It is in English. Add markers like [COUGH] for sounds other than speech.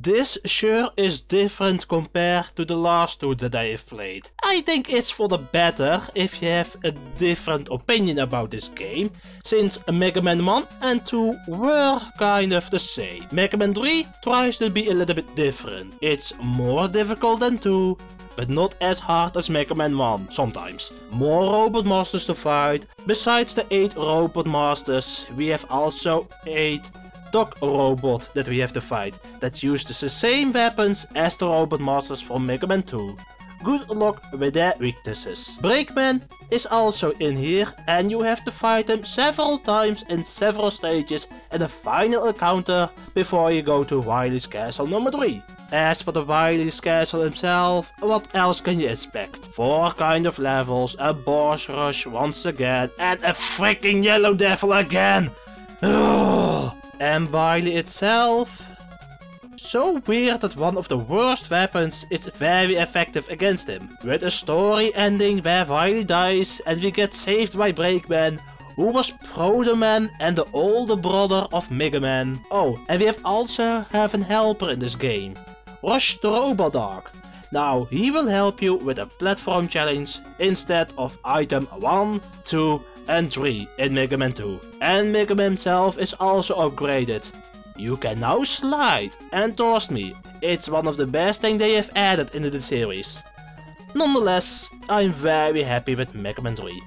This sure is different compared to the last two that I have played. I think it's for the better if you have a different opinion about this game, since Mega Man 1 and 2 were kind of the same. Mega Man 3 tries to be a little bit different. It's more difficult than 2, but not as hard as Mega Man 1 sometimes. More robot masters to fight. Besides the 8 robot masters, we have also 8 Doc Robot that we have to fight that uses the same weapons as the robot masters from Mega Man 2. Good luck with their weaknesses. Breakman is also in here and you have to fight him several times in several stages at a final encounter before you go to Wily's castle number 3. As for the Wily's castle himself, what else can you expect? Four kind of levels, a boss rush once again, and a freaking yellow devil again! [SIGHS] Ugh. And Wily itself... So weird that one of the worst weapons is very effective against him. With a story ending where Wily dies and we get saved by Breakman, who was Proto Man and the older brother of Mega Man. Oh, and we have also have a helper in this game. Rush the Robot Dog. Now he will help you with a platform challenge instead of item 1, 2 and 3 in Mega Man 2. And Mega Man himself is also upgraded. You can now slide, and trust me, it's one of the best things they have added into the series. Nonetheless, I'm very happy with Mega Man 3.